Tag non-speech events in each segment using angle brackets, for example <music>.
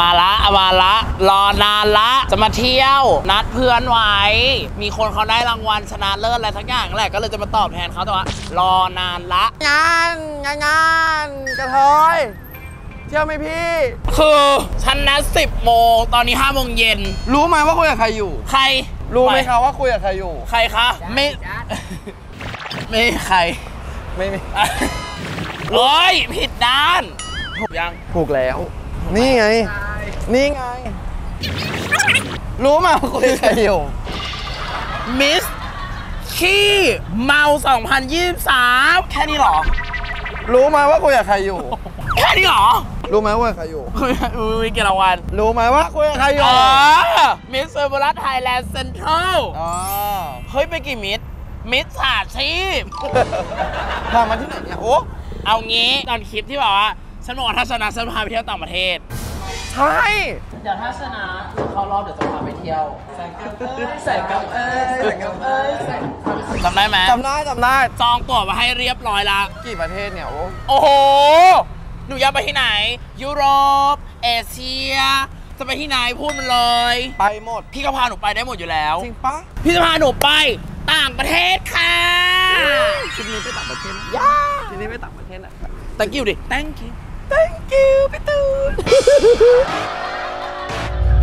มาละมาละ รอนานละ จะมาเที่ยว นัดเพื่อนไว้ มีคนเขาได้รางวัลชนะเลิศอะไรทั้งอย่างแหละ ก็เลยจะมาตอบแทนเขาแต่ว่ารอนานละ งานงานงานกระเทยเที่ยวไหมพี่ คือฉันนัด10โมงตอนนี้5โมงเย็น รู้ไหมว่าคุยกับใครอยู่ ใคร รู้ไหมครับว่าคุยกับใครอยู่ ใครคะ ไม่ ไม่ใคร ไม่มีโอ้ยผิดด้านยัง ถูกแล้ว นี่ไง นี่ไง รู้ไหมว่าคุยกับใครอยู่ มิสขี้เมา 2023 แค่นี้เหรอรู้ไหมว่าคุยกับใครอยู่แค่นี้เหรอรู้ไหมว่าคุยกับใครอยู่คุยมีกี่รางวัลรู้ไหมว่าคุยกับใครอยู่อ๋อมิสเซอร์บรัสไทยแลนด์เซ็นทรัลอ๋อเฮ้ย ไปกี่มิสมิสสาชีพพามาที่ไหนเนี่ย โอ้ เอางี้ตอนคลิปที่บอกว่า ฉันบอกว่าถ้าชนะฉันพาไปเที่ยวต่างประเทศ ใช่ เดี๋ยวถ้าชนะเข้ารอบเดี๋ยวจะพาไปเที่ยว ใส่กับเอ้ยใส่กับเอ้ยใส่กับเอ้ยจำได้ไหมจำได้จำได้จองตั๋วมาให้เรียบร้อยละกี่ประเทศเนี่ยโอ้โอ้โหหนูอยากไปที่ไหน ยุโรป เอเชีย จะไปที่ไหนพูดมันเลย ไปหมด พี่ก็พาหนูไปได้หมดอยู่แล้ว จริงปะพี่จะพาหนูไปต่างประเทศค่ะ คลิปนี้ไปต่างประเทศนะย่าคลิปนี้ไปต่างประเทศนะ thank you ดิ thank you thank you พี่ตูน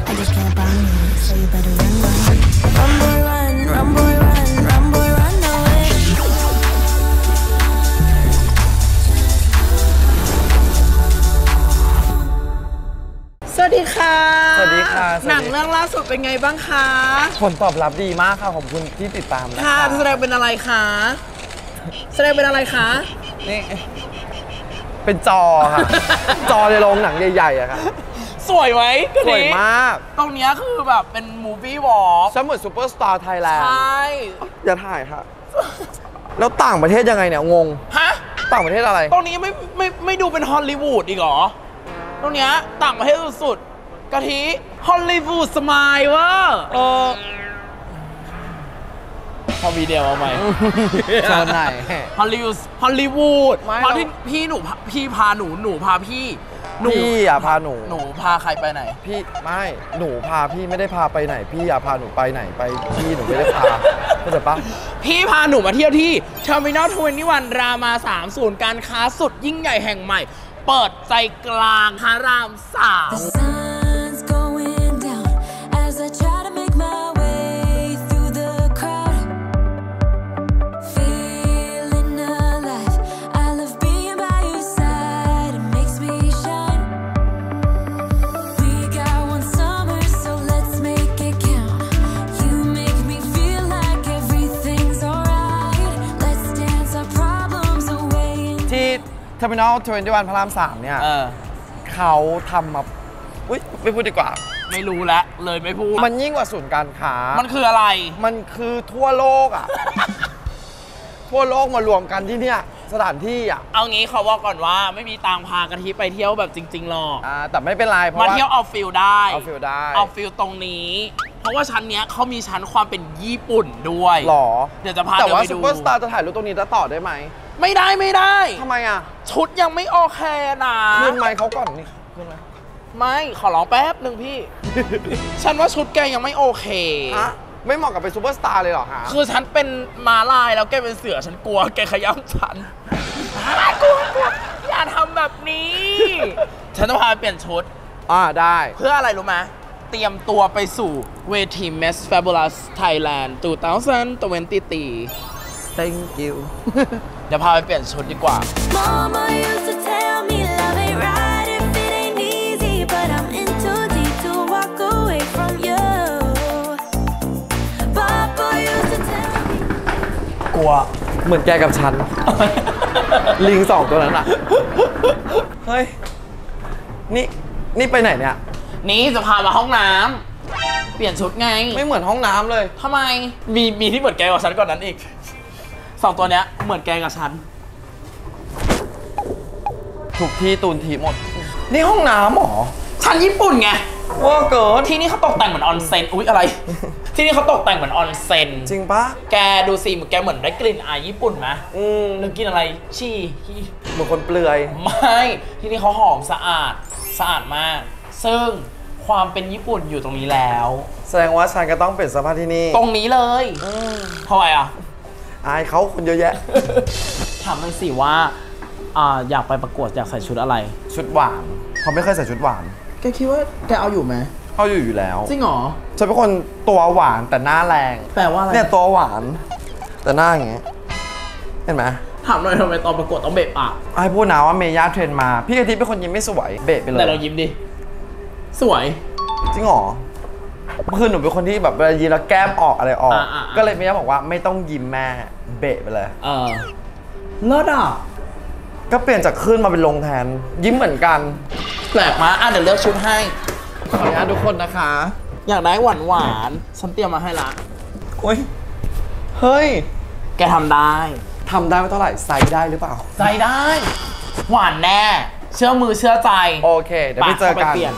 I just can't buy me, so you better run, run. Run, boy, run, run, boy, run, run, boy, run away. สวัสดีค่ะสวัสดีค่ะสวัสดี หนังเรื่องล่าสุดเป็นไงบ้างคะผลตอบรับดีมากค่ะขอบคุณที่ติดตามนะค่ะคะแสดงเป็นอะไรคะแสดงเป็นอะไรคะนี่ เป็นจอค่ะ จอในโรงหนังใหญ่ๆอะค่ะ สวยไหมสวยมาก ตรงเนี้ยคือแบบเป็นมูฟี่วอล์กฉันเหมือนซูเปอร์สตาร์ไทยแลนใชด์่ อย่าถ่ายค่ะ แล้วต่างประเทศยังไงเนี่ย งง ฮะ ต่างประเทศอะไร ตรงนี้ไม่ไม่ไม่ดูเป็นฮอลลีวูดอีกเหรอ ตรงเนี้ยต่างประเทศสุดๆกะทิฮอลลีวูดสมายเวอร์เออ พอมีเดียวเอาไหมโซนไหนฮอลลีวูดฮอลลีวูดไม่เพราะเราที่พี่หนูพาพี่พาหนูหนูพาพี่หนูพี่อย่าพาหนู หนูพาใครไปไหน พี่ไม่หนูพาพี่ไม่ได้พาไปไหน พี่อย่าพาหนูไปไหนไปพี่หนูไม่ได้พาเข้าใจปะพี่พาหนูมาเที่ยวที่ Terminal 21รามา3ศูนย์การค้าสุดยิ่งใหญ่แห่งใหม่ เปิดใจกลางพระรามสาม Terminal 21พระรามสามเนี่ยเออ เขาทำมาอุ้ยไม่พูดดีกว่า ไม่รู้แล้วเลยไม่พูด มันยิ่งกว่าศูนย์การค้ามันคืออะไร มันคือทั่วโลกอะ ทั่วโลกมารวมกันที่เนี่ยสถานที่อะเอางี้ขอบอกก่อนว่าไม่มีตังค์พากะทิไปเที่ยวแบบจริงๆหรอก อ่าแต่ไม่เป็นไรเพราะมาว่า เที่ยวเอา feel ได้เอา feel ได้เอา feel ตรงนี้ เพราะว่าชั้นเนี้ยเขามีชั้นความเป็นญี่ปุ่นด้วย หรอ เดี๋ยวจะพาแต่เดินว่าไปดูซูเปอร์สตาร์จะถ่ายรูปตรงนี้แล้วต่อได้ไหม ไม่ได้ไม่ได้ ทำไมอะชุดยังไม่โอเคนะคืนไมค์เขาก่อนนี่คืนไมค์ไม่ขอร้องแป๊บหนึ่งพี่ ฉันว่าชุดแกยังไม่โอเค ฮะไม่เหมาะกับเป็นซูเปอร์สตาร์เลยเหรอฮะคือฉันเป็นม้าลายแล้วแกเป็นเสือฉันกลัว แกขย้ำฉันอ่ากลัวกลัวอย่าทำแบบนี้ ฉันต้องพาไปเปลี่ยนชุด อ่าได้ เพื่ออะไรรู้ไหมเตรียมตัวไปสู่เวที Miss Fabulous Thailand 2023 thank you เดี๋ยวพาไปเปลี่ยนชุดดีกว่า Mama used to tell me love ain't right if it ain't easy, but I'm in too deep to walk away from you. Papa used to tell me. กลัวเหมือนแกกับฉัน ลิงสองตัวนั้นอะเฮ้ย นี่นี่ไปไหนเนี่ย นี่จะพามาห้องน้ำเปลี่ยนชุดไง ไม่เหมือนห้องน้ำเลย ทำไม มีมีที่เหมือนแกกับฉันก่อนนั้นอีก สองตัวเนี้ยเหมือนแกกับฉัน ถูกที่ตูนทีหมด นี่ห้องน้ำเหรอฉันญี่ปุ่นไงว่าเกินที่นี่เขาตกแต่งเหมือนออนเซ็น อุ๊ยอะไร ที่นี่เขาตกแต่งเหมือนออนเซ็น จริงปะแกดูสิเหมือนแกเหมือนได้กลิ่นอายญี่ปุ่นไหมอืมนึกกินอะไรชีขี้เหมือนคนเปลือย ไม่ ที่นี่เขาหอมสะอาดสะอาดมาก ซึ่งความเป็นญี่ปุ่นอยู่ตรงนี้แล้ว แสดงว่าฉันก็ต้องเปลี่ยนเสภาพที่นี่ ตรงนี้เลยทำไมอะ อายเขาคนเยอะแยะ ถามหน่อยสิว่าอ่าอยากไปประกวดอยากใส่ชุดอะไร ชุดหวานเขาไม่เคยใส่ชุดหวานแกคิดว่าแกเอาอยู่ไหมเขาอยู่อยู่แล้วจริงเหรอฉันเป็นคนตัวหวานแต่หน้าแรงแปลว่าอะไรเนี่ยตัวหวาน แต่หน้าอย่างเงี้ยเห็นไหมถามหน่อยทำไมตอนประกวดต้องเบะปากไอ้พูดนะว่าเมย่าเทรนมา พี่กะทิเป็นคนยิ้มไม่สวยเบะไปเลยแต่เรายิ้มดิ สวย จริงเหรอ คือหนูเป็นคนที่แบบเวลายิ้มแล้วแก้มออกอะไรออก อ่าอ่าอ่า ก็เลยเมย่าบอกว่าไม่ต้องยิ้มแม่เบะไปเลย เออเลิศอะ ก็เปลี่ยนจากขึ้นมาเป็นลงแทน ยิ้มเหมือนกันแปลกมาอะเดี๋ยวเลือกชุดให้ ขออนุญาตทุกคนนะคะ อยากได้หวานหวานๆฉันเตรียมมาให้ละ โอ้ยเฮ้ยแกทำได้ทำได้ไม่เท่าไหร่ไซส์ได้หรือเปล่า ใจได้ หวานแน่ เชื่อมือเชื่อใจโอเค เดี๋ยวไปเจอกันปลี่ย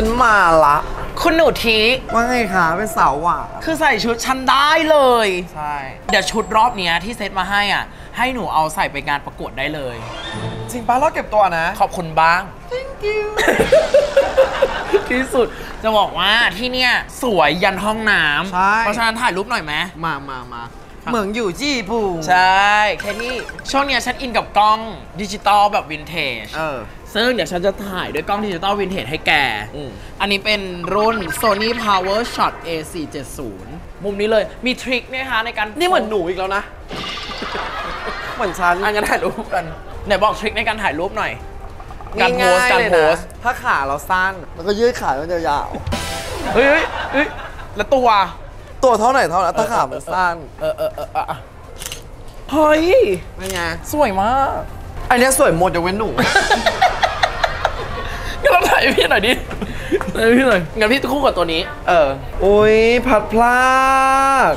ฉันมาละ คุณหนูทีว่าไงคะเป็นสาวหวานคือใส่ชุดฉันได้เลย ใช่ เดี๋ยวชุดรอบเนี้ยที่เซตมาให้อะ ให้หนูเอาใส่ไปงานประกวดได้เลย จริงป้าเราเก็บตัวนะ ขอบคุณบ้าง thank you ที่สุดจะบอกว่าที่เนี่ยสวยยันห้องน้ใช่ำเพราะฉะนั้นถ่ายรูปหน่อยไหม มามามาเหมืองอยู่จี้ปูใช่ แค่ที่ช่วงเนี้ยฉันอินกับกล้องดิจิตอลแบบวินเทจ เออ ซึ่งเดี๋ยวฉันจะถ่ายด้วยกล้องดิจิตอลวินเทจให้แก อืม อันนี้เป็นรุ่น Sony PowerShot A470 มุมนี้เลยมี trick นะคะในการนี่เหมือนหนูอีกแล้วนะ เหมือนฉันอันกันถ่ายรูปกันไหนบอก trick ในการถ่ายรูปหน่อย การ pose ง่ายๆการ pose เลยนะถ้าขาเราสั้นแล้วก็ยืดขามันยาวเฮ้ยเฮ้ยเฮ้ยแล้วตัว ๆ ตัวเท่าไหนเท่านั้นถ้าขามันสั้น เออเออเออเออเออเฮ้ย เป็นไง สวยมาก อันเนี้ยสวยหมดยกเว้นหนู งั้นเราถ่ายให้พี่หน่อยดิถ่ายให้พี่หน่อย งั้นพี่คู่กับตัวนี้ เออ อุ้ยพัดพลาก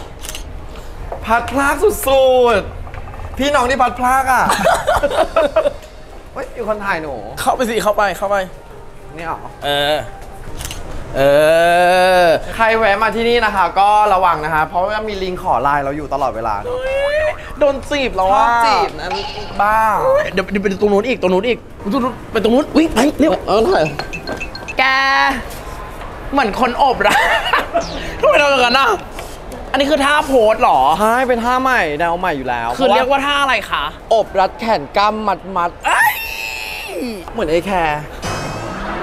พัดพลากสุดๆ พี่น้องที่พัดพลากอะ เฮ้ยอยู่คนถ่ายหนู เข้าไปสิ เข้าไป เข้าไป นี่เหรอ เออ เออ ใครแวะมาที่นี่นะคะ ก็ระวังนะคะ เพราะว่ามีลิงขอไลน์เราอยู่ตลอดเวลาเนอะโดนจีบแล้วชอว่าบจีบนะบ้าเดี๋ยวเดี๋ยวไปตรงนู้นอีกตรงนู้นอีกตรงนู้นไปตรงนู้นวิ่งไปเร็วเออถ่ายแก เหมือนคนอบรักทำไมเราอย่างนั้นอะ อันนี้คือท่าโพสเหรอ ใช่เป็นท่าใหม่แนวใหม่อยู่แล้วคือเรียกว่าท่าอะไรคะ อบรัดแขนกล้ามมัดมัดเอ้ยๆเหมือนไอแคร์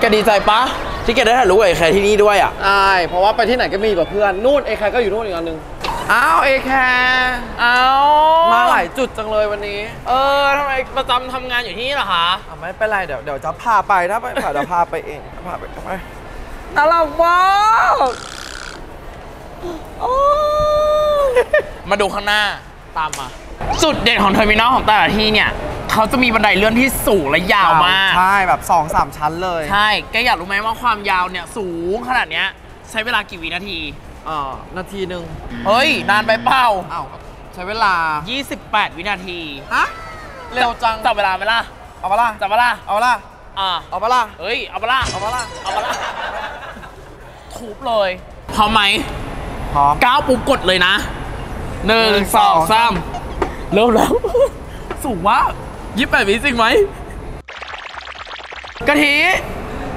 แกดีใจปะ ที่แกได้ถ่ายรูปกับไอ้แคร์ที่นี่ด้วยอะใช่เพราะว่าไปที่ไหนก็มีกับเพื่อนนู่นไอแคร์ก็อยู่นู่นอีกอันหนึ่งอ้าวไอแคร์เอามาหลายจุดจังเลยวันนี้เออทำไมประจำทำงานอยู่ที่นี่เหรอคะ อะไม่เป็นไรเดี๋ยวเดี๋ยวจะพาไปถ้าไปเดี๋ยวพาไปเองพาไปไปน่ารักมากโอ้ย มาดูข้างหน้าตามมา จุดเด่นของ Terminal ของแต่ละที่เนี่ย เขาจะมีบันไดเลื่อนที่สูงและยาวมาก ใช่แบบ2 อะสามชั้นเลยใช่แกอยากรู้ไหมว่าความยาวเนี่ยสูงขนาดเนี้ยใช้เวลากี่วินาทีอ่านาทีหนึ่งเฮ้ย นานไปเปล่าอ้าวใช้เวลา 28 วินาทีฮะเร็วจังจับเวลาไหมล่ะเอาปะล่ะจับเวลาเอาปะล่ะอ่าเอาปะล่ะเฮ้ยเอาเวลาเอาปะล่ะเอาเวลาทุบเลยพร้อมไหมพร้อมก้าวปุ๊บกดเลยนะหนึ่งหนึ่งสองสองสามเริ่มแล้วสูงมาก ยี่สิบแปดวิจริงไหมกะทิ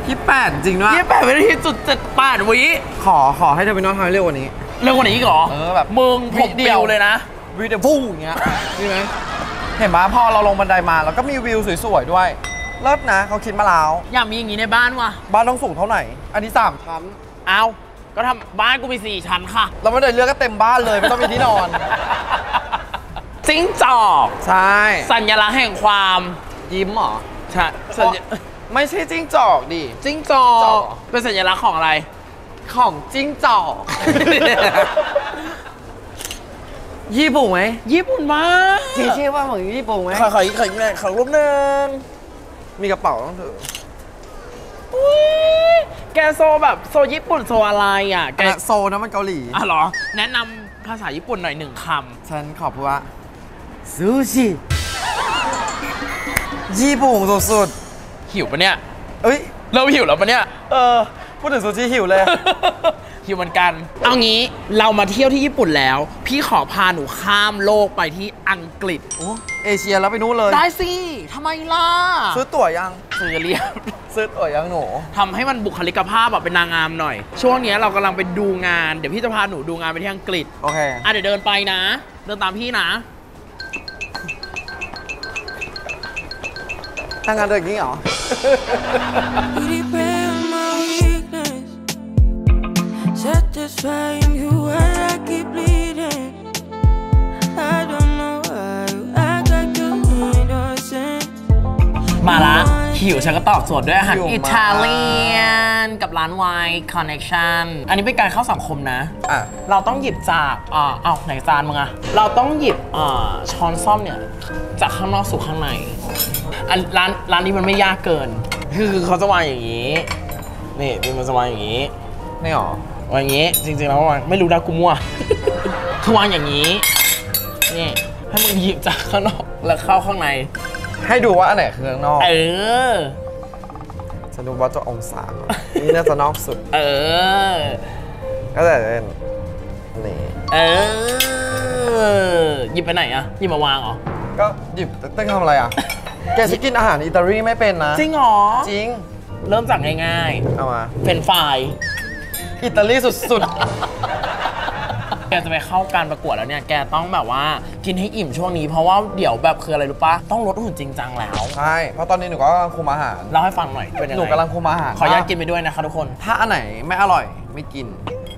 ที่แปดจริงด้วยยี่สิบแปดวินาทีจุดเจ็ดแปดวิขอขอให้เธอไปนอนทำเร็วกว่านี้ เร็วกว่านี้อีกเหรอเออแบบมึงผมวิเดีเดียยววเลยนะวิวเดฟูอย่างเงี้ยนี่ไหมเห็นไหมพอเราลงบันไดมาแล้วก็มีวิวสวยๆด้วยเลิศนะเขาคิดมาแล้ว อยากมีอย่างนี้ในบ้านว่ะ บ้านต้องสูงเท่าไหร่ อันนี้สามชั้น เอา ก็ทำบ้านกูมีสี่ชั้นค่ะ เราไม่ได้เลือกก็เต็มบ้านเลย ไม่ต้องมีที่นอน จิ้งจอก ใช่สัญลักษณ์แห่งความยิ้มเหรอใช่สัญญไม่ใช่จิ้งจอกดิ จิ้งจอจอกกเป็นสัญลักษณ์ของอะไร ของจิ้งจอก ญี่ปุ่นไหม ญี่ปุ่นมากจริงชื่อว่าของญี่ปุ่นไหมขอขอขอขอขอรูปหนึ่งมีกระเป๋าต้องถืออุ๊ยแกโซแบบโซญี่ปุ่นโซอะไรอะ แกแกโซนะมันเกาหลี อะเหรอ แนะนำภาษาญี่ปุ่นหน่อยหนึ่งคฉันขอพูดว่า ซูชิญี่ปุ่นสุดำหิวปะเนี่ยๆเอ้ย เริ่มหิวแล้วปะเนี่ย เออ พูดถึงซูชิหิวเลย หิวเหมือนกัน เอางี้เรามาเที่ยวที่ญี่ปุ่นแล้ว พี่ขอพาหนูข้ามโลกไปที่อังกฤษ โอ้เอเชียแล้วไปนู้นเลย ได้สิทำไมล่ะซื้อตั๋วยัง ซื้อเรียบ ซื้อตั๋วยังหนู ทำให้มันบุคลิกภาพแบบเป็นนางงามหน่อย ช่วงเนี้ยเรากำลังไปดูงาน เดี๋ยวพี่จะพาหนูดูงานไปที่อังกฤษ โอเค อะเดี๋ยวเดินไปนะ เดินตามพี่นะ ทางงานเดินอย่างนี้เหรอ Really pray on my weakness. Satisfying you when I keep bleeding. I don't know why you act like you innocent. มาละหิวฉันก็ตอบสวนด้วยอาหารหิวมาก อิตาเลียน กับร้านไวน์คอนเน c ชันอันนี้เป็นการเข้าสังคมนะ อะ เราต้องหยิบจากอ่าเอาไหนจานมึงอะเราต้องหยิบอ่าช้อนซ่อมเนี่ย จากข้างนอกสู่ข้างในอันร้านร้านนี้มันไม่ยากเกิน คือคือเขาจะวางอย่างนี้ นี่นี่มันจะวางอย่างนี้นี่หรอ วางอย่างนี้ จริงๆแล้ววางไม่รู้นะกูมั่ว คือวางอย่างนี้ นี่ให้มึงหยิบจากข้างนอกแล้วเข้าข้างใน ให้ดูว่าอันไหนคือข้างนอก เออฉันดูว่าจะองศาก่อนนี่น่าจะนอกสุด เออ ก็จะเป็นนี่ เออ หยิบไปไหนอะหยิบมาวางเหรอ ก็หยิบต้องทำอะไรอะแกจะกินอาหารอิตาลีไม่เป็นนะ จริงเหรอ จริง เริ่มจากง่ายเอามาๆเป็นไฟรายอิตาลีสุด แกจะไปเข้าการประกวดแล้วเนี่ย แกต้องแบบว่ากินให้อิ่มช่วงนี้ เพราะว่าเดี๋ยวแบบคืออะไรรู้ปะต้องลดหุ่นจริงจังแล้วๆใช่ เพราะตอนนี้หนูก็กำลังคุมอาหาร เล่าให้ฟังหน่อยเป็นยังหนูไงกำลังคุมอาหารขออนุญาตกินไปด้วยนะคะทุกคน ถ้าอันไหนไม่อร่อยไม่กิน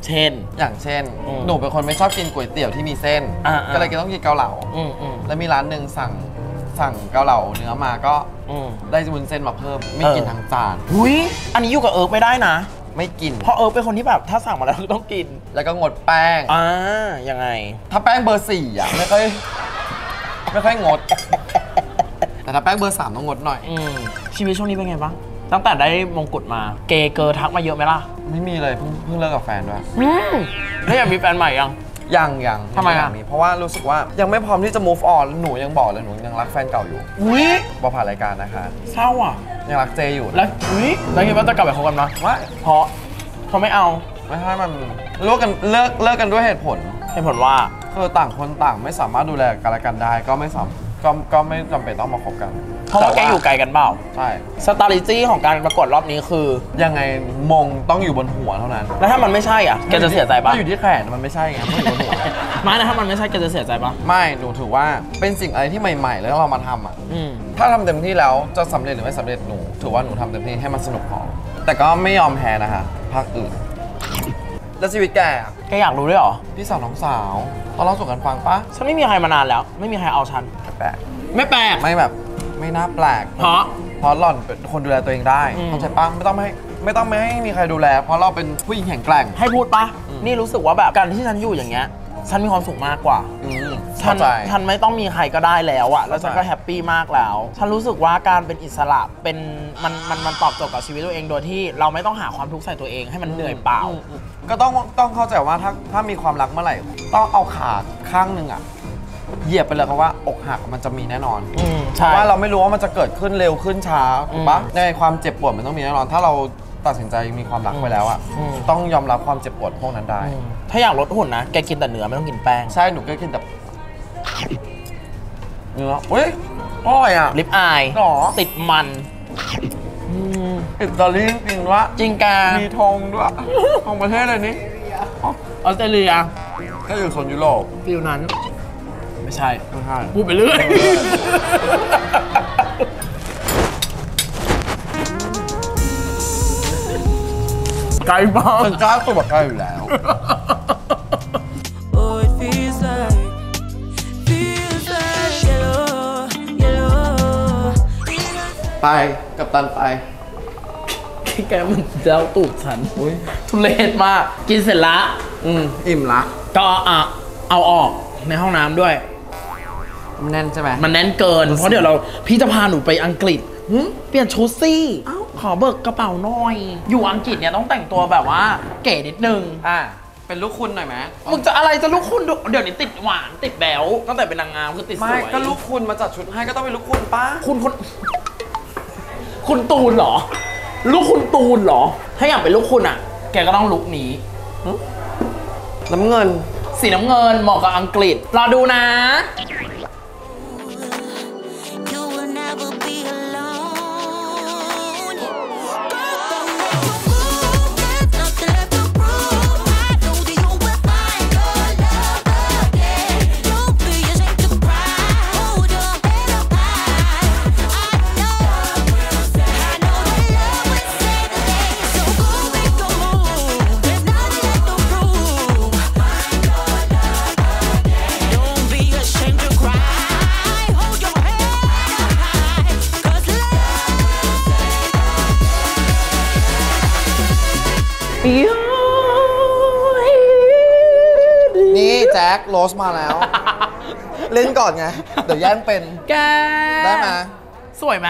เช่น อย่างเช่น อืมหนูเป็นคนไม่ชอบกินก๋วยเตี๋ยวที่มีเส้น อ่าๆ ก็เลยต้องกินเกาเหลา อืมอืมแล้วมีร้านหนึ่งสั่งสั่งเกาเหลาเนื้อมาก็อืมได้วุ้นเส้นมาเพิ่ม ไม่เออกินทั้งจาน หุยอันนี้อยู่กับเอิร์กไม่ได้นะ ไม่กิน เพราะเอิร์กเป็นคนที่แบบถ้าสั่งมาแล้วคือต้องกิน แล้วก็งดแป้ง อ่ายังไง ถ้าแป้งเบอร์สี่อะไม่ค่อยไม่ค่อยงด แต่ถ้าแป้งเบอร์สามต้องงดหน่อย อืมชีวิตช่วงนี้เป็นไงบ้าง ตั้งแต่ได้มงกุฎมา เกย์เกอร์ทักมาเยอะไหมล่ะ ไม่มีเลยเพิ่งเพิ่งเลิกกับแฟนด้วย อืมแล้วอยากมีแฟนใหม่ยัง ยังยังทำไมอะ ยังเพราะว่ารู้สึกว่ายังไม่พร้อมที่จะ move on หนูยังบอกเลยหนูยังรักแฟนเก่าอยู่อุ้ยบอกผ่านรายการนะคะ เศร้าอะ ยังรักเจอยู่นะแล้วอุ้ยแล้วคิดว่าจะกลับไปคบกันไหมว่าเพราะเขาไม่เอาไม่ใช่มันเลิกกันเลิกเลิกกันด้วยเหตุผล เหตุผลว่า คือต่างคนต่างไม่สามารถดูแลกันและกันได้ ก็ไม่สามก็ก็ไม่จำเป็นต้องมาคบกัน เพราะว่าแกอยู่ไกลกันเปล่าใช่สตาริจี้ของการประกวดรอบนี้คือ ยังไงมงต้องอยู่บนหัวเท่านั้น แล้วถ้ามันไม่ใช่อะแกจะเสียใจปะถ้าอยู่ที่แขนมันไม่ใช่ไงต้องอยู่บนหัวไม่นะถ้ามันไม่ใช่แกจะเสียใจปะไม่หนูถือว่าเป็นสิ่งอะไรที่ใหม่ๆ แล้วเรามาทำอะอืมถ้าทำเต็มที่แล้วจะสำเร็จหรือไม่สำเร็จหนูถือว่าหนูทำเต็มที่ให้มันสนุกพอแต่ก็ไม่ยอมแพ้นะคะภาคอื่นแล้วชีวิตแกอะแกอยากรู้ด้วยเหรอ พี่สาวน้องสาวตอนเราสู่กันฟังปะฉันไม่มีใครมานานแล้ว ไม่มีใครเอาฉันแปลกไม่แปลกไม่แบบ ไม่น่าแปลก เพราะ เพราะหล่อนเป็นคนดูแลตัวเองได้อืม เข้าใจปะไม่ต้องไม่ให้ไม่ต้องไม่ให้มีใครดูแล เพราะเราเป็นผู้หญิงแข็งแกร่ง ให้พูดปะอืม นี่รู้สึกว่าแบบการที่ฉันอยู่อย่างเงี้ย ฉันมีความสุขมากกว่า อืมฉัเข้านใจ ฉันไม่ต้องมีใครก็ได้แล้วอะแล้วฉันก็เข้าใจ แฮปปี้มากแล้ว ฉันรู้สึกว่าการเป็นอิสระเป็นมันมันมันตอบโจทย์กับชีวิตตัวเองโดยที่เราไม่ต้องหาความทุกข์ใส่ตัวเองให้มันเหนื่อยเปล่าอืมอืมก็ต้องต้องเข้าใจว่าถ้าถ้ามีความรักเมื่อไหร่ ต้องเอาขาข้างหนึ่งอะ เหยียบไปเลยเพราะว่าอกหักมันจะมีแน่นอนอืมใช่ ว่าเราไม่รู้ว่ามันจะเกิดขึ้นเร็วขึ้นช้าถูกปะอืมในความเจ็บปวดมันต้องมีแน่นอน ถ้าเราตัดสินใจมีความรักไปแล้วอะอืม ต้องยอมรับความเจ็บปวดพวกนั้นได้อืมถ้าอยากลดหุ่นนะ แกกินแต่เนื้อไม่ต้องกินแป้ง ใช่หนูก็กินแต่เนื้อเฮ้ยอร่อยอะ ribeye หรอ ติดมันอืมอิตาลีจริงๆวะจริงกามีธงด้วยของประเทศอะไรนี่ออสเตรเลียก็อยู่โซนยุโรป feel นั้น ไม่ใช่ไม่ใช่พูดไปเรื่อยไกลมากมันกล้าตัวแบบกล้าอยู่แล้ว Oh, it feels like, feels like yellow, yellow. ไปกับตันไป I แกมันเจ้าตูดฉันทุเรศมาก กินเสร็จละ อืม อิ่มละ ก็อะเอาออกในห้องน้ำด้วย มันแน่นใช่ไหมมันแน่นเกิน เพราะเดี๋ยวเราพี่จะพาหนูไปอังกฤษหึเปลี่ยนชุดสิขอเบิกกระเป๋าหน่อย อยู่อังกฤษเนี่ยต้องแต่งตัวแบบว่า เก๋นิดนึงอ่าเป็นลูกคุณหน่อยไหมมึงจะอะไรจะลูกคุณดูเดี๋ยวนี้ติดหวานติดแบวตั้งแต่เป็นนางงามคือติดสไม่วยก็ลูกคุณมาจัดชุดให้ก็ต้องเป็นลูกคุณป้าคุณคนคุณตูนเหรอ ลูกคุณตูนเหรอ ถ้าอยากเป็นลูกคุณอะ แกก็ต้องลุกนี้ น้ำเงิน สีน้ำเงินเหมาะกับอังกฤษ รอดูนะ You will never be alone. นี่แจ็คโรสมาแล้ว เล่นก่อนไง เดี๋ยวแย่งเป็น แกได้ไหมสวยไหม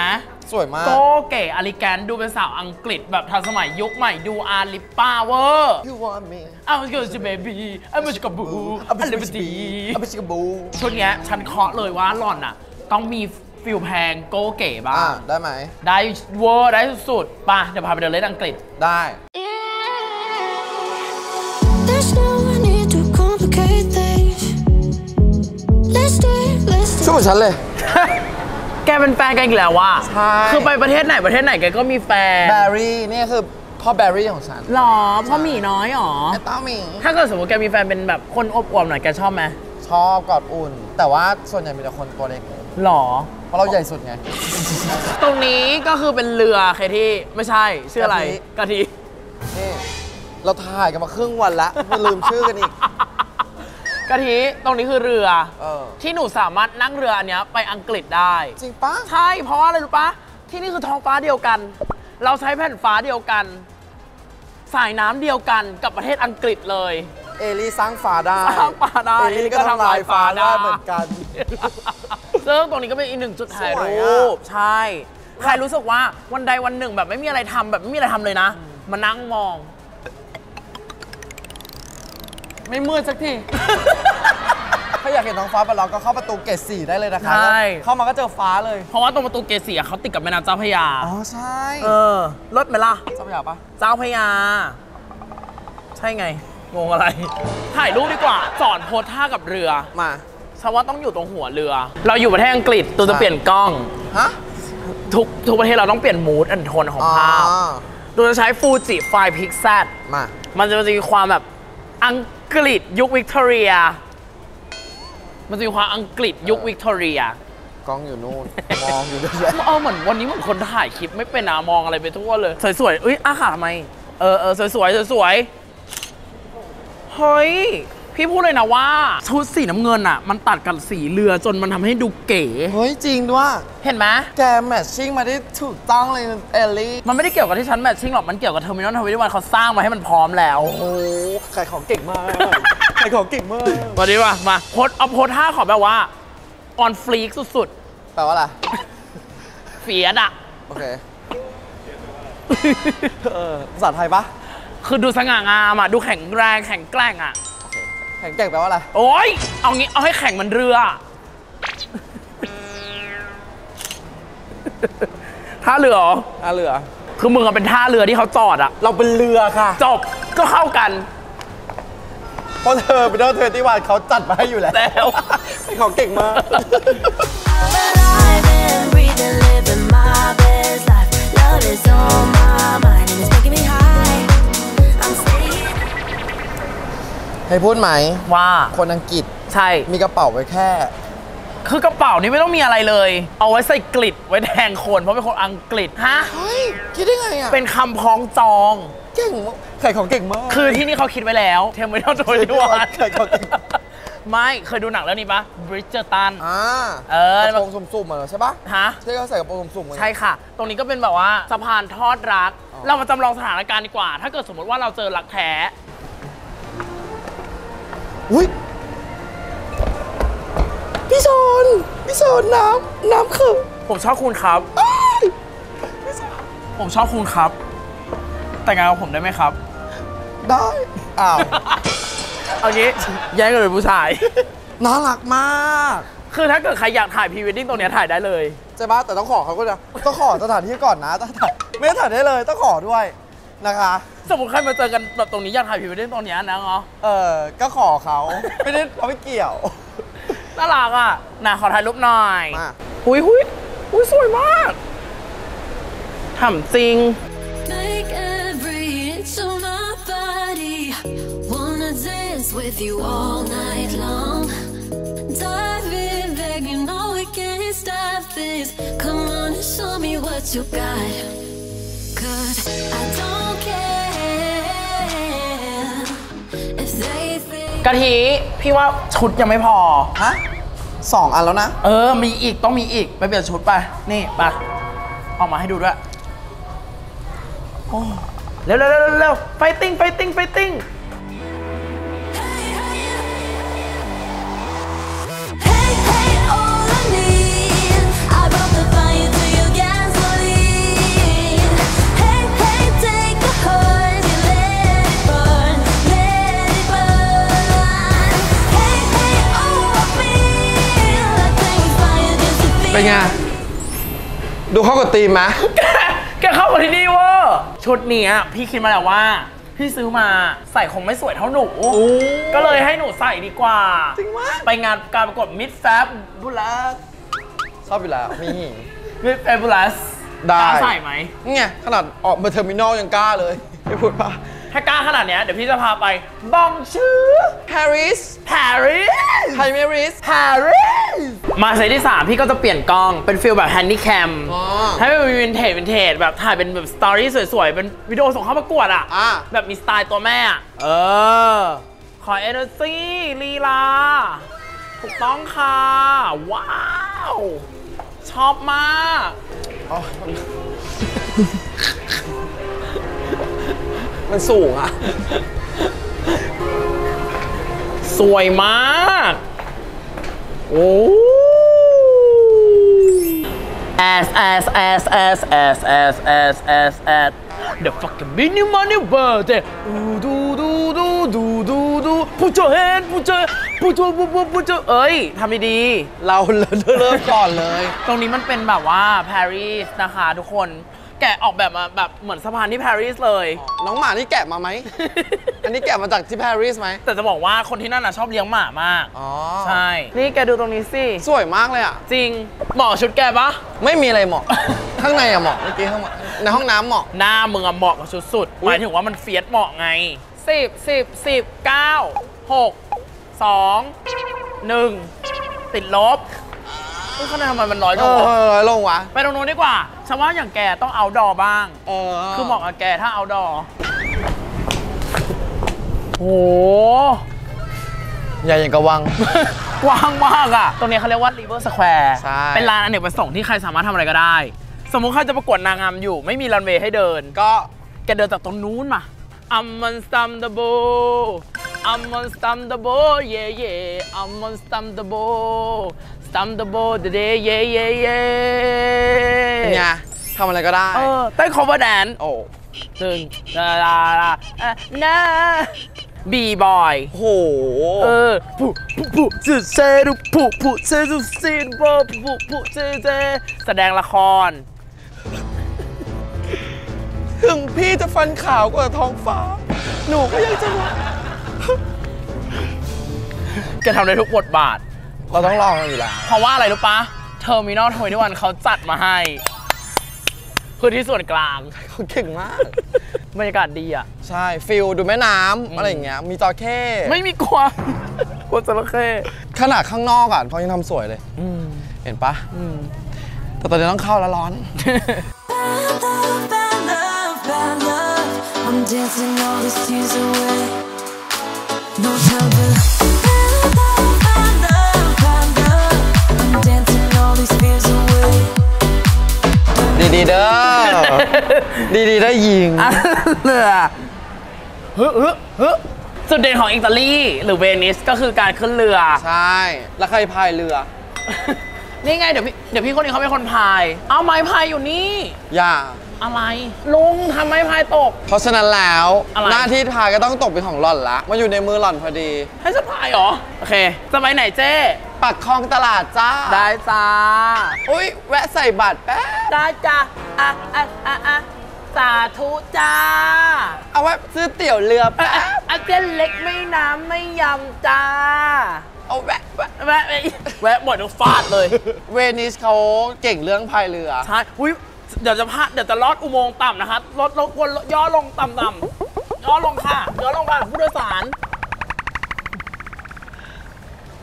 สวยมาก โกเก๋อลิแกนดูเป็นสาวอังกฤษแบบทันสมัยยุคใหม่ดูอาลิปป้าเวอร์ You want me อ้าวเกิร์ลเบบี้อ้าวมันกับบูอันเลบดีอภิชิกบูชุดเนี้ยฉันเคาะเลยว่าหล่อนอะ ต้องมีฟิลแพงโกเก๋บ้าอ่างได้ไหม ได้เวอร์ได้สุดๆไป่ะเดี๋ยวพาไปเดินเล่นอังกฤษได้ เหมือนฉันเลย แกเป็นแฟนกันอีกแล้วว่ะใช่ คือไปประเทศไหนประเทศไหนแกก็มีแฟนแบรี่นี่คือพ่อแบรี่ของฉันหรอพ่อหมีน้อยหรอไอ้ต้าหมีถ้าเกิดสมมติแกมีแฟนเป็นแบบคนอบอวมหน่อยแกชอบไหมชอบกอดอุ่น แต่ว่าส่วนใหญ่มีแต่คนตัวเล็ก หรอ เพราะเราใหญ่สุดไง ตรงนี้ก็คือเป็นเรือเคที่ไม่ใช่ชื่ออะไรกะทิ นี่ เราถ่ายกันมาครึ่งวันละไม่ลืมชื่อกันอีก กะทิตรงนี้คือเรือ เออ ที่หนูสามารถนั่งเรืออันเนี้ยไปอังกฤษได้ จริงปะใช่ เพราะว่าอะไรรู้ปะที่นี่คือท้องฟ้าเดียวกัน เราใช้แผ่นฟ้าเดียวกัน สายน้ำเดียวกันกับประเทศอังกฤษเลย เอลี่สร้างฟ้าได้สร้างฟ้าได้เอลี่ก็ทำลายฟ้าได้เหมือนกัน ซึ่งตรงนี้ก็เป็นอีกหนึ่งจุดถ่ายสวยรูอะปใช่ ใครรู้สึกว่าวันใดวันหนึ่งแบบไม่มีอะไรทำแบบไม่มีอะไรทำเลยนะ มานั่งมอง ไม่มืดสักที ถ้าอยากเห็นท้องฟ้าประหลอดก็เข้าประตูเกตสี่ได้เลยนะคะใช่ เข้ามาก็เจอฟ้าเลยเพราะว่าตรงประตูเกตสีอะเขาติดกับแม่น้ำเจ้าพระยา อ๋อใช่เออรถไหมล่ะเจ้าพระยาปะเจ้าพระยา ใช่ไง งงอะไร ถ่ายรูปดีกว่า สอนโพสท่ากับเรือมาฉันว่าต้องอยู่ตรงหัวเรือ เราอยู่ประเทศอังกฤษตัวจะเปลี่ยนกล้อง ฮะทุกทุกประเทศเราต้องเปลี่ยนมูดอันโทนของอ๋อภาพตัวจะใช้ฟูจิไฟพิกซ l มามันจะมันจะมีความแบบอัง กฤษยุควิกตอเรีย มันจะมีความอังกฤษยุควิกตอเรีย กล้องอยู่นู่น มองอยู่ด้วยแยะเออเหมือนวันนี้เหมือนคนถ่ายคลิปไม่เป็นอะมองอะไรไปทั่วเลย สวยๆเอ้ยอาขาทำไม เออเออสวยๆสวยๆเฮ้ย พี่พูดเลยนะว่าชุดสีน้ำเงินอะมันตัดกับสีเรือจนมันทำให้ดูเก๋ เฮ้ยจริงด้วยเห็นไหมแก matching มาได้ถูกต้องเลยเอลลี่มันไม่ได้เกี่ยวกับที่ฉัน matching หรอกมันเกี่ยวกับ Terminal Twenty-One เขาสร้างมาให้มันพร้อมแล้ว โอ้โหขายของเก่งมากขายของเก่งมากมาดีป่ะมา pose เอา pose ท่าขอแบบว่า on fleek สุดแปลว่าอะไรๆเฟียดอะโอเคเออภาษาไทยปะคือดูสง่างามอะดูแข็งแรงแข็งแกร่งอะ แข็งเก่งแปลว่าอะไร โอ้ยเอางี้เอาให้แข่งมันเรือ ท่าเรือเหรอท่าเรือ คือมึงอะเป็นท่าเรือที่เขาจอดอะเราเป็นเรือค่ะ จบก็เข้ากัน เพราะ Terminal Twenty One เขาจัดมาให้อยู่แล้วแล้วขายของเก่งมาก I'm alive and breathing, living my best life. Love is on my mind and it's making me high. ให้พูดไหมว่าคนอังกฤษใช่มีกระเป๋าไว้แค่ คือกระเป๋านี้ไม่ต้องมีอะไรเลย เอาไว้ใส่กริชไว้แทงคนเพราะเป็นคนอังกฤษฮะเฮ้ยคิดได้ไงอะเป็นคำพ้องจองเก่งมากขายของเก่งมากคือที่นี่เขาคิดไว้แล้ว Terminal Twenty One ขายของเก่งไม่เคยดูหนังเรื่องนี้ปะ Bridgerton อ่าเออกระโปรงสุ่มๆเหรอใช่ปะฮะที่เขาใส่กระโปรงสุ่มๆกันใช่ค่ะ ตรงนี้ก็เป็นแบบว่าสะพานทอดรักอ๋อเรามาจำลองสถานการณ์ดีกว่า ถ้าเกิดสมมติว่าเราเจอรักแท้ อุ้ยพี่โซนพี่โซนน้ำน้ำคือผมชอบคุณครับ ผมชอบคุณครับ แต่งงานกับผมได้ไหมครับ ได้อ้าวเอางี้แย่งกันเป็นผู้ชาย น่ารักมาก คือถ้าเกิดใครอยากถ่ายพรีเวดดิ้งตรงเนี้ยถ่ายได้เลย ใช่ปะแต่ต้องขอเขาก็จะต้องขอสถานที่ก่อนนะต้องถ่ายไม่ได้ถ่ายได้เลย ต้องขอด้วย นะคะ สมมติใครมาเจอกันแบบตรงนี้อยากถ่ายพรีเวดดิ้งตรงเนี้ยนะเนาะเออ ก็ขอเขา ไม่ได้เราไม่เกี่ยว น่ารักอะนะขอถ่ายรูปหน่อยมาหุยหุยหุยสวยมากถามจริง Make every inch of my body wanna dance with you all night long. Dive in, babe, you know we can't stop this. Come on and show me what you got. กะทิพี่ว่าชุดยังไม่พอ ฮะสองอันแล้วนะ เออ มีอีกต้องมีอีก ไปเปลี่ยนชุดไป นี่ไปออกมาให้ดูด้วย โอ้ เร็วเร็วเร็วเร็ว fighting fighting fighting เป็นไง ดูเข้ากับธีมไหมแกเข้ามาที่นี่เวอร์ชุดเนี้ยพี่คิดมาแล้วว่า พี่ซื้อมาใส่คงไม่สวยเท่าหนู ก็เลยให้หนูใส่ดีกว่า จริงมากไปงานการประกวด Miss Fabulous ชอบอยู่แล้วมีหิง Miss Fabulous ได้กล้าใส่ไหมนี่ไงขนาดออกมา Terminal ยังกล้าเลย ไม่พูดปะ ถ้ากล้าขนาดเนี้ยเดี๋ยวพี่จะพาไป Bonjour ปารีสปารีสไทยเมริสปารีสมาเซตที่ 3 พี่ก็จะเปลี่ยนกล้องเป็น feel แบบ Handycam อ๋อให้มันเป็น vintage vintage แบบถ่ายเป็นแบบ story สวยๆ เป็นวิดีโอส่งเข้าประกวดอะ อ่าแบบมีสไตล์ตัวแม่อะเออ ขอ energy ลีลา ถูกต้องค่ะ ว้าว ชอบมาก อ๋อ มันสูงอะสวยมาก โอ้ as as as as as as as as as the fucking mini money world do do do do do do do put your hand put your put your put your put your เอ้ยทำดีๆเราเริ่มก่อนเลย ตรงนี้มันเป็นแบบว่าปารีสนะคะทุกคน แกะออกแบบมาแบบเหมือนสะพานที่ปารีสเลย น้องหมานี่แกะมาไหม อันนี้แกะมาจากที่ปารีสไหม แต่จะบอกว่าคนที่นั่นน่ะชอบเลี้ยงหมามาก อ๋อ ใช่ นี่แกดูตรงนี้สิ สวยมากเลยอะ จริง เหมาะกับชุดแกปะไม่มีอะไรเหมาะ ข้างในอะเหมาะ เมื่อกี้ข้างในห้องน้ำเหมาะ หน้ามึงอะเหมาะกับชุดสุด หมายถึงว่ามันเฟียสเหมาะไงสิบสิบสิบเก้าหกสองหนึ่งติดลบ เฮ้ยคะแนนทำไมมันน้อยเองอวะอลงวะ ไปตรงนู้นดีกว่าฉันว่าอย่างแกต้องเอาดอบ้าง เออคือเหมาะกับแกถ้าเอาดอโหใหญ่อย่างกระวัง กว้างมากอะตรงนี้เขาเรียกว่า River Square ใช่ เป็นลานอเนกประสงค์ที่ใครสามารถทำอะไรก็ได้ สมมุติใครจะประกวดนางงามอยู่ ไม่มีรันเวย์ให้เดิน ก็แกเดินจากตรงนู้นมา I'm on stum the ball I'm on stum the ball yeah yeah I'm on stum the ball stum the ball the day yeah yeah เป็นไง yeah ทำอะไรก็ได้เออเต้น cover dance โอ้ตึงลาลาลาอะนะบีบอยโหเออผู้ผู้ผู้จะเซรุผู้ผู้เซรุซีนบอผู้ผู้เซเซแสดงละคร ถึงพี่จะฟันขาวกว่าท้องฟ้า หนูก็ยังจะรักแกทำได้ทุกบทบาท เราต้องลองกันอยู่แล้วเพราะว่าอะไรรู้ปะ Terminal Twenty เขาจัดมาให้ คือที่ส่วนกลางเขาเก่งมากบรรยากาศดีอะ ใช่ feel ดูแม่น้ำอะไรอย่างเงี้ยมีจระเข้ไม่มีกลัวกลัวจระเข้ขนาดข้างนอกอะเขายังทำสวยเลยอืมเห็นปะอืมแต่ตอนนี้ต้องเข้าแล้วร้อน Bad love, bad love, bad love. I'm dancing all these tears away. No time for ดีดีเด้อ ดีดีๆได้ยิง เลือฮึฮึฮึจุดเด่นของอิตาลีหรือเวนิสก็คือการขึ้นเรือ ใช่ แล้วใครพายเรือ นี่ไงเดี๋ยวพี่เดี๋ยวพี่คนนี้เขาเป็นคนพาย เอาไม้พายอยู่นี่ อย่า อะไร ลุงทำไม้พายตก เพราะฉะนั้นแล้ว อะไร หน้าที่พายก็ต้องตกเป็นของหล่อนละมาอยู่ในมือหล่อนพอดี ให้ฉันพายเหรอ โอเคจะไปไหนเจ้ปักคลองตลาดจ้าได้จ้า อุ้ยแวะใส่บัตรแป๊บได้จ้าอะอะอะอะสาธุจ้าเอาไว้ซื้อเตี๋ยวเรืออะแป๊อะบอะเส้นเล็กไม่น้ำไม่ยำจ้า เอาแวะแวะแวะแวะแวะหมดทุกฟาดเลย เวนิสเขาเก่งเรื่องพายเรือ ใช่อุ้ย เดี๋ยวจะพาเดี๋ยวจะลอดอุโมงค์ต่ำนะคะลดลดวนย่อลงต่ำต่ำๆย่อลงค่ะย่อลงค่ะผู้โดยสาร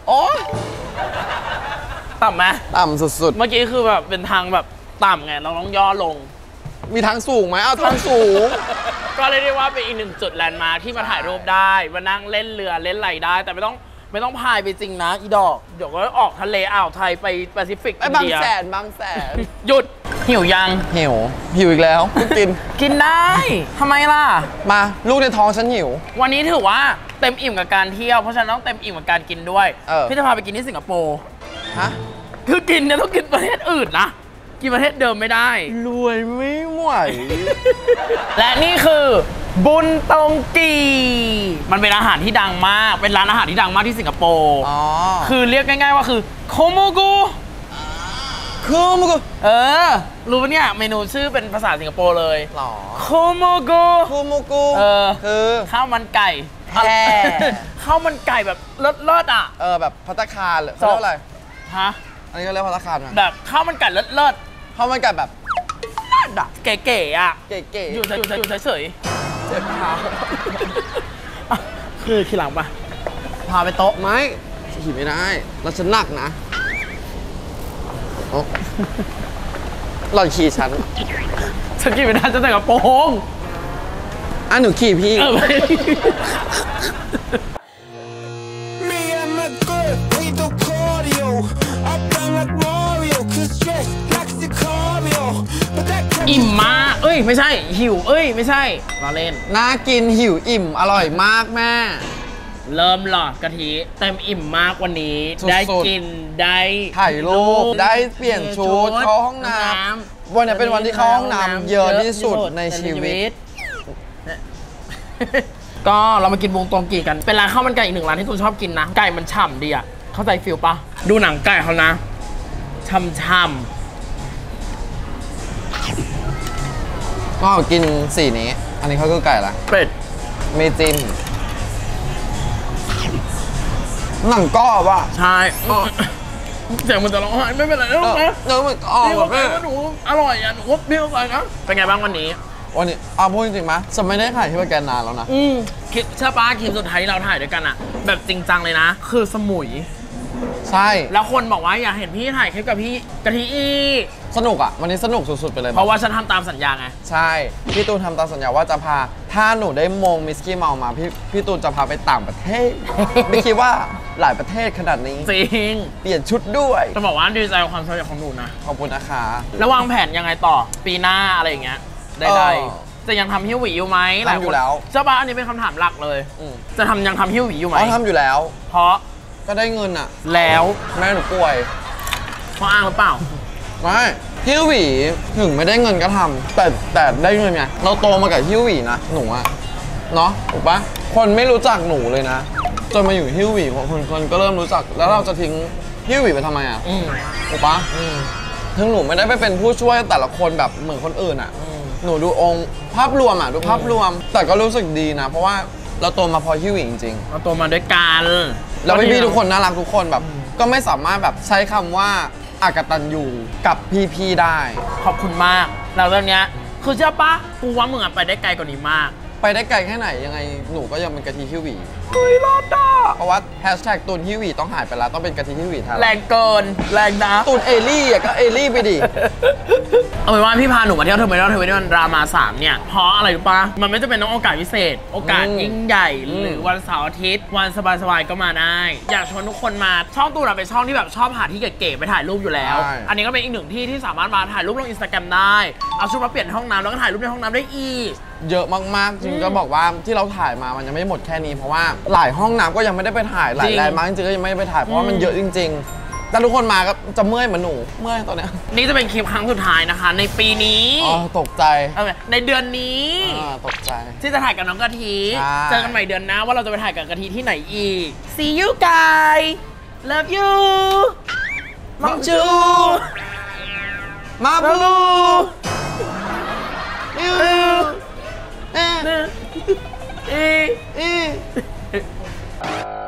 โอ้ยต่ำไหมต่ำสุดเมื่อกี้คือแบบเป็นทางแบบต่ำไงเราต้องย่อลง ๆ มีทางสูงไหมเอาทางสูง ก็เรียกได้ว่าเป็นอีกหนึ่งจุดแลนด์มาร์คที่มาถ่ายรูปได้มานั่งเล่นเรือเล่นอะไรได้ แต่ไม่ต้องไม่ต้องพายไปจริงนะ อีดอก เดี๋ยวก็ออกทะเลอ่าวไทยไปแปซิฟิกไอ้อินบางเดียแสนบางแสน หยุด หิวยัง หิว หิวอีกแล้วเพิ่งกิน กินได้ทำไมล่ะ มาลูกในท้องฉันหิว วันนี้ถือว่าเต็มอิ่มกับการเที่ยว เพราะฉะนั้นต้องเต็มอิ่มกับการกินด้วย เออ พี่จะพาไปกินที่สิงคโปร์ ฮะ คือกินเนี่ยต้องกินประเทศอื่นนะ กินประเทศเดิมไม่ได้ รวยไม่ไหว และนี่คือบุญตงกี มันเป็นอาหารที่ดังมาก เป็นร้านอาหารที่ดังมากที่สิงคโปร์ อ๋อ คือเรียกง่ายๆว่าคือโคโมกุ คือมึงก็เออ รู้ปะเนี่ย เมนูชื่อเป็นภาษาสิงคโปร์เลยหรอโคโมกุคูมูกูเออคือข้าวมันไก่แฮ่ข้าวมันไก่แบบเลิศๆอะ เออแบบพัตตาคารเหรอเขาเรียกว่าอะไร ฮะ อันนี้ก็เรียกพัตตาคารไหมแบบข้าวมันไก่เลิศข้าวมันไก่แบบๆน่าดักเก๋ๆอะ เก๋ๆ อยู่เฉยๆอยู่เฉยเจ็บขาๆอะคือทีหลังปะพาไปโต๊ะไม่ขี่ไม่ได้ แล้วฉันหนักนะโอ๊ะ หล่อนขี่ฉัน ฉันกินไม่ได้จะแต่งกระโปรงอะหนูขี่พี่ เออไม่ Me and my girl, we do cardio. Up down like Mario, cause stress like Sicario. But that อิ่มมากเอ้ย ไม่ใช่ หิว เอ้ย ไม่ใช่ล้อเล่น น่ากินหิวอิ่มอร่อยมากแม่ เริ่มหลอดกะทิเต็มอิ่มมากวันนี้ สุดๆ ได้กินได้ถ่ายรูปได้เปลี่ยนชุดเข้าห้องน้ำวันนี้เป็นวันที่เข้าห้องน้ำเยอะที่สุดในชีวิต ก็เรามากินวงตองกีกัน เป็นร้านข้าวมันไก่อีกหนึ่งร้านที่ตูนชอบกินนะ ไก่มันฉ่ำดีอะ เข้าใจฟิลปะ ดูหนังไก่เขานะช่ำก็กินสีนี้ อันนี้เขาคือไก่ละ ๆเป็ด ไม่จิ้ม หนังกรอบอะใช่เสียงมันจะร้องไห้ไม่เป็นไรนะเอลูกอนะเนื้อมันกรอบพี่อะเข้าใจแม่ว่าหนูอร่อยอะหนูว่าพี่เข้าใจนะเป็นไงบ้างวันนี้วันนี้เอาพูดจริงๆไหมฉันไม่ได้ถ่ายที่ว่าแกนนานแล้วนะอืมคลิปใช่ปะคลิปสุดท้ายที่เราถ่ายด้วยกันอะแบบจริงจังเลยนะ คือสมุย ใช่ แล้วคนบอกว่าอยากเห็นพี่ถ่ายคลิปกับพี่กะทิอีสนุกอะ วันนี้สนุกสุดๆไปเลย เพราะว่าฉันทำตามสัญญาไง ใช่ พี่ตูนทำตามสัญญาว่าจะพา ถ้าหนูได้มงมิสกี้เมามา พี่พี่ตูนจะพาไปต่างประเทศไม่คิดว่า หลายประเทศขนาดนี้ จริง เปลี่ยนชุดด้วยจะบอกว่าดีใจกับความสำเร็จของหนูนะ ขอบคุณนะคะแล้ววางแผนยังไงต่อปีหน้าอะไรอย่างเงี้ยได้เอได้อจะยังทำฮิวหวีอยู่ไหมทำอยู่แล้วใช่ปะอันนี้เป็นคำถามหลักเลย อืมจะทำยังทำฮิวหวีอยู่ไหมอ๋อทำอยู่แล้ว เพราะก็ได้เงินอะ แล้วแม่หนูป่วยเพราะอ้างหรือเปล่า ไม่ฮิวหวีถึงไม่ได้เงินก็ทำแต่แต่ได้เงินไงเราโตมากับฮิวหวีนะหนูอะเนาะถูกปะคนไม่รู้จักหนูเลยนะ จนมาอยู่ฮิวหวีคนคนคนก็เริ่มรู้จัก แล้วเราจะทิ้งฮิวหวีไปทำไมอะอืมถูกปะถึงหนูไม่ได้ไปเป็นผู้ช่วยแต่ละคนแบบเหมือนคนอื่นอะหนูดูองค์ภาพรวมอะดูภาพรวม แต่ก็รู้สึกดีนะ เพราะว่าเราโตมาพอฮิวหวีจริงๆ เราโตมาด้วยกันแล้วพี่ๆทุกคนน่ารักทุกคนแบบ ก็ไม่สามารถแบบใช้คำว่าอากตันอยู่กับพี่ๆได้ ขอบคุณมากแล้วตอนเนี้ย คือเชื่อปะกูว่ามึงอะไปได้ไกลกว่านี้มาก ไปได้ไกลแค่ไหนยังไงหนูก็ยังเป็นกะทิฮิวหวีเฮ้ยรอดอะเพราะว่าแฮชแท็กตูนฮิวหวีต้องหายไปแล้วต้องเป็นกะทิฮิวหวีแทนแรงเกินแรงนะตูนเอลี่อะก็เอลี่ไปดิเอาเป็นว่าพี่พาหนูมาเที่ยว Terminal Terminal รามาสามเนี่ยเพราะอะไรรู้ปะมันไม่จำเป็นต้องโอกาสพิเศษ โอกาสอืมยิ่งใหญ่อืมหรือวันเสาร์อาทิตย์ วันสบายๆก็มาได้ อยากชวนทุกคนมาช่องตูนอะเป็นช่องที่แบบชอบหาที่เก๋ๆไปถ่ายรูปอยู่แล้วใช่อันนี้ก็เป็นอีกหนึ่งที่ที่สามารถมาถ่ายรูปลงอินสตาแกรมได้เอาชุดมาเปลี่ยนห้องน้ำแล้วก็ถ่ายรูปในห้องน้ำได้อีก เยอะมากๆจริงก็บอกว่าที่เราถ่ายมามันยังไม่หมดแค่นี้เพราะว่าหลายห้องน้ำก็ยังไม่ได้ไปถ่ายหลาจยริงแลนด์มาร์คจริงๆก็ยังไม่ได้ไปถ่ายเพราะว่ามันเยอะจริง ๆ แต่ทุกคนมาก็จะเมื่อยเหมือนหนูเมื่อยตอนเนี้ยนี่จะเป็นคลิปครั้งสุดท้ายนะคะ ในปีนี้อ๋อตกใจเออในเดือนนี้ อ่าตกใจ ที่จะถ่ายกับน้องกะทิ ใช่ เจอกันใหม่เดือนหน้าว่าเราจะไปถ่ายกับกะทิที่ไหนอีก See you guys love you มังจูมาบลูเออเออเออ I just can't bomb you, Eh. Eh. Eh. eh. <laughs>